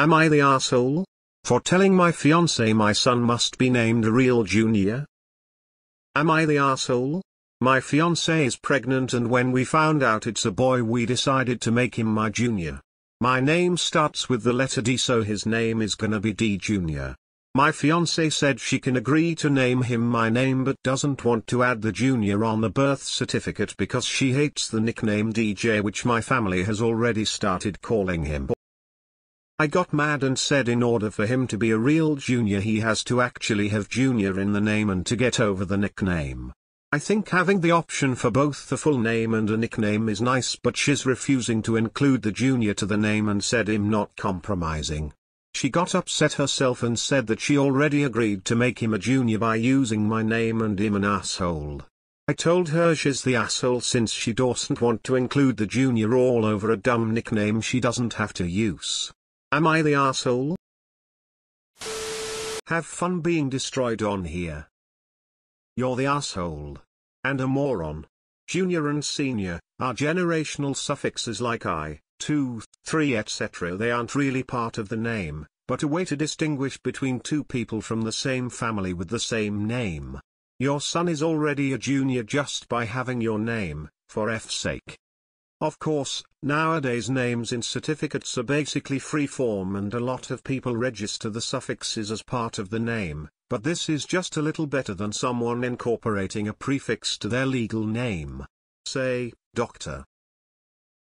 Am I the asshole? For telling my fiance my son must be named Real Junior? Am I the asshole? My fiance is pregnant and when we found out it's a boy we decided to make him my junior. My name starts with the letter D so his name is gonna be D Junior. My fiance said she can agree to name him my name but doesn't want to add the junior on the birth certificate because she hates the nickname DJ which my family has already started calling him. I got mad and said in order for him to be a real junior he has to actually have junior in the name and to get over the nickname. I think having the option for both the full name and a nickname is nice but she's refusing to include the junior to the name and said I'm not compromising. She got upset herself and said that she already agreed to make him a junior by using my name and I'm an asshole. I told her she's the asshole since she doesn't want to include the junior all over a dumb nickname she doesn't have to use. Am I the asshole? Have fun being destroyed on here. You're the asshole. And a moron. Junior and senior, are generational suffixes like I, 2, 3 etc. They aren't really part of the name, but a way to distinguish between two people from the same family with the same name. Your son is already a junior just by having your name, for F's sake. Of course, nowadays names in certificates are basically free-form and a lot of people register the suffixes as part of the name, but this is just a little better than someone incorporating a prefix to their legal name. Say, doctor.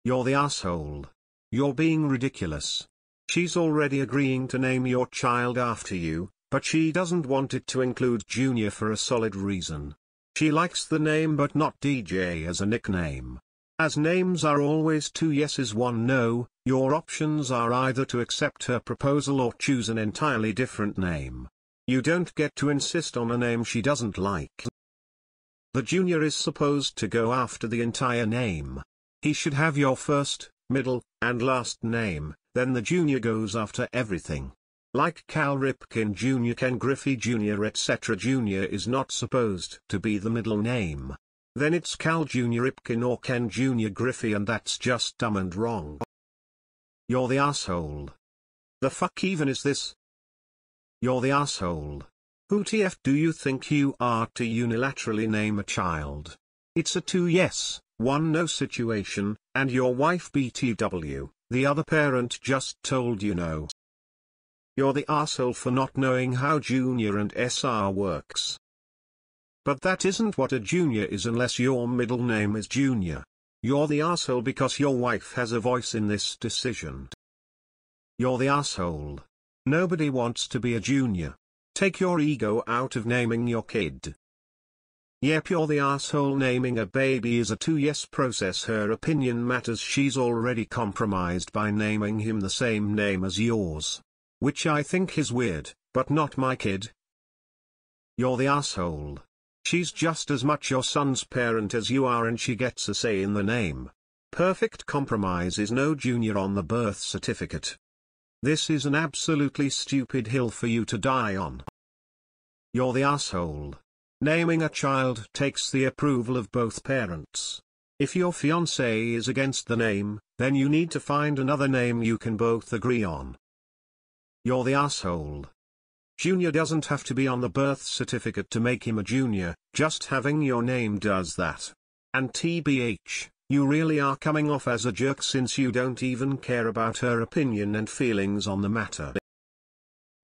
You're the asshole. You're being ridiculous. She's already agreeing to name your child after you, but she doesn't want it to include Junior for a solid reason. She likes the name but not DJ as a nickname. As names are always two yeses one no, your options are either to accept her proposal or choose an entirely different name. You don't get to insist on a name she doesn't like. The junior is supposed to go after the entire name. He should have your first, middle, and last name, then the junior goes after everything. Like Cal Ripken Jr. Ken Griffey Jr. etc. Jr. is not supposed to be the middle name. Then it's Cal Jr. Ripken or Ken Jr. Griffey and that's just dumb and wrong. You're the asshole. The fuck even is this? You're the asshole. Who TF do you think you are to unilaterally name a child? It's a two yes, one no situation, and your wife BTW, the other parent just told you no. You're the asshole for not knowing how Junior and SR works. But that isn't what a junior is unless your middle name is Junior. You're the asshole because your wife has a voice in this decision. You're the asshole. Nobody wants to be a junior. Take your ego out of naming your kid. Yep you're the asshole naming a baby is a two yes process her opinion matters she's already compromised by naming him the same name as yours. Which I think is weird, but not my kid. You're the asshole. She's just as much your son's parent as you are and she gets a say in the name. Perfect compromise is no junior on the birth certificate. This is an absolutely stupid hill for you to die on. You're the asshole. Naming a child takes the approval of both parents. If your fiancé is against the name, then you need to find another name you can both agree on. You're the asshole. Junior doesn't have to be on the birth certificate to make him a junior, just having your name does that. And TBH, you really are coming off as a jerk since you don't even care about her opinion and feelings on the matter.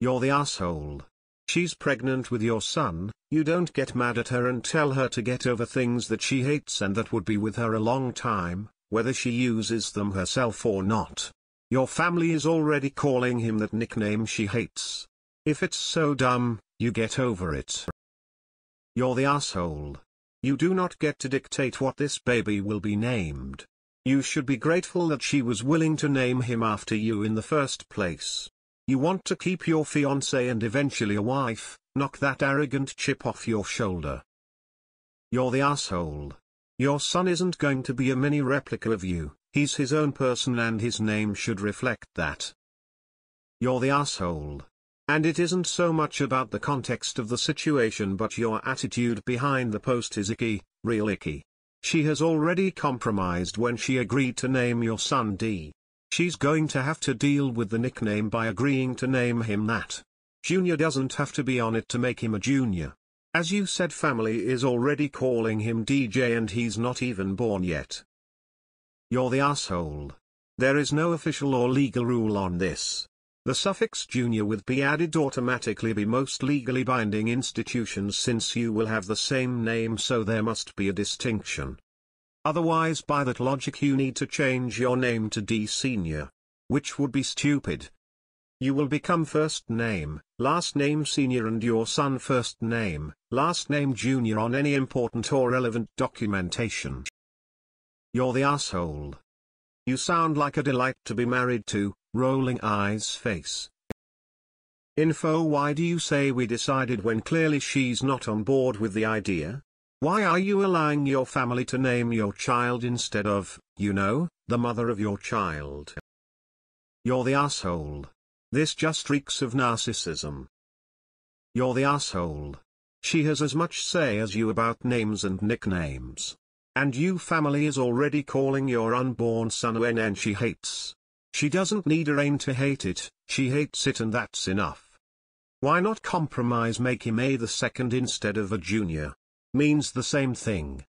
You're the asshole. She's pregnant with your son, you don't get mad at her and tell her to get over things that she hates and that would be with her a long time, whether she uses them herself or not. Your family is already calling him that nickname she hates. If it's so dumb, you get over it. You're the asshole. You do not get to dictate what this baby will be named. You should be grateful that she was willing to name him after you in the first place. You want to keep your fiancé and eventually a wife, knock that arrogant chip off your shoulder. You're the asshole. Your son isn't going to be a mini replica of you, he's his own person and his name should reflect that. You're the asshole. And it isn't so much about the context of the situation but your attitude behind the post is icky, real icky. She has already compromised when she agreed to name your son D. She's going to have to deal with the nickname by agreeing to name him that. Junior doesn't have to be on it to make him a junior. As you said family is already calling him DJ and he's not even born yet. You're the asshole. There is no official or legal rule on this. The suffix junior with be added automatically be most legally binding institutions since you will have the same name so there must be a distinction. Otherwise by that logic you need to change your name to D senior. Which would be stupid. You will become first name, last name senior and your son first name, last name junior on any important or relevant documentation. You're the asshole. You sound like a delight to be married to, rolling eyes face. Info Why do you say we decided when clearly she's not on board with the idea? Why are you allowing your family to name your child instead of, you know, the mother of your child? You're the asshole. This just reeks of narcissism. You're the asshole. She has as much say as you about names and nicknames. And you family is already calling your unborn son Wen, and she hates. She doesn't need a rain to hate it, she hates it and that's enough. Why not compromise make him a the second instead of a junior? Means the same thing.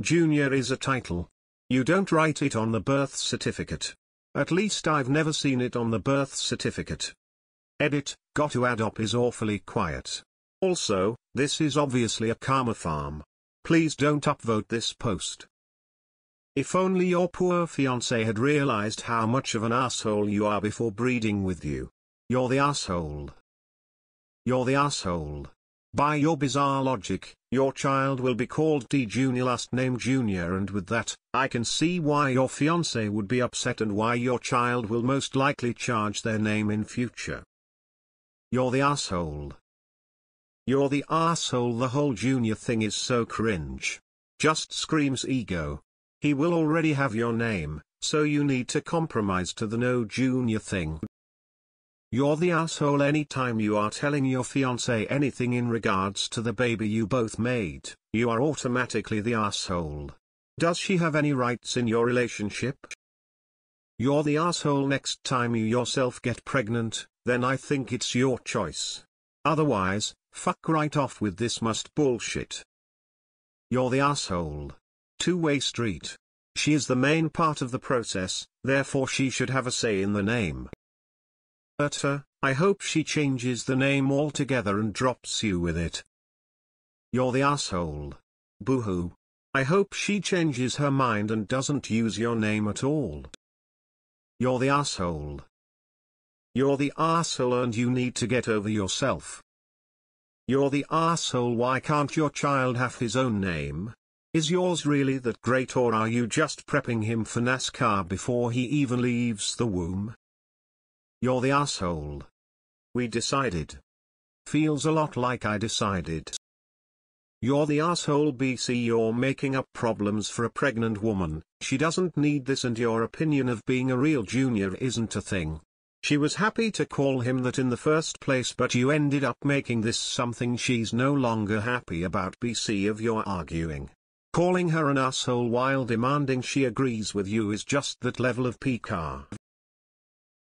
Junior is a title. You don't write it on the birth certificate. At least I've never seen it on the birth certificate. Edit, got to add up is awfully quiet. Also, this is obviously a karma farm. Please don't upvote this post. If only your poor fiance had realized how much of an asshole you are before breeding with you. You're the asshole. You're the asshole. By your bizarre logic, your child will be called D Junior last name Junior and with that, I can see why your fiance would be upset and why your child will most likely charge their name in future. You're the asshole. You're the asshole the whole Junior thing is so cringe. Just screams ego. He will already have your name, so you need to compromise to the no Junior thing. You're the asshole anytime you are telling your fiancé anything in regards to the baby you both made, you are automatically the asshole. Does she have any rights in your relationship? You're the asshole next time you yourself get pregnant, then I think it's your choice. Otherwise, fuck right off with this must bullshit. You're the asshole. Two-way street. She is the main part of the process, therefore she should have a say in the name. Berta, uh, I hope she changes the name altogether and drops you with it. You're the asshole. Boohoo. I hope she changes her mind and doesn't use your name at all. You're the asshole. You're the asshole and you need to get over yourself. You're the asshole why can't your child have his own name? Is yours really that great or are you just prepping him for NASCAR before he even leaves the womb? You're the asshole. We decided. Feels a lot like I decided. You're the asshole BC you're making up problems for a pregnant woman, she doesn't need this and your opinion of being a real junior isn't a thing. She was happy to call him that in the first place but you ended up making this something she's no longer happy about BC of your arguing. Calling her an asshole while demanding she agrees with you is just that level of PCAR.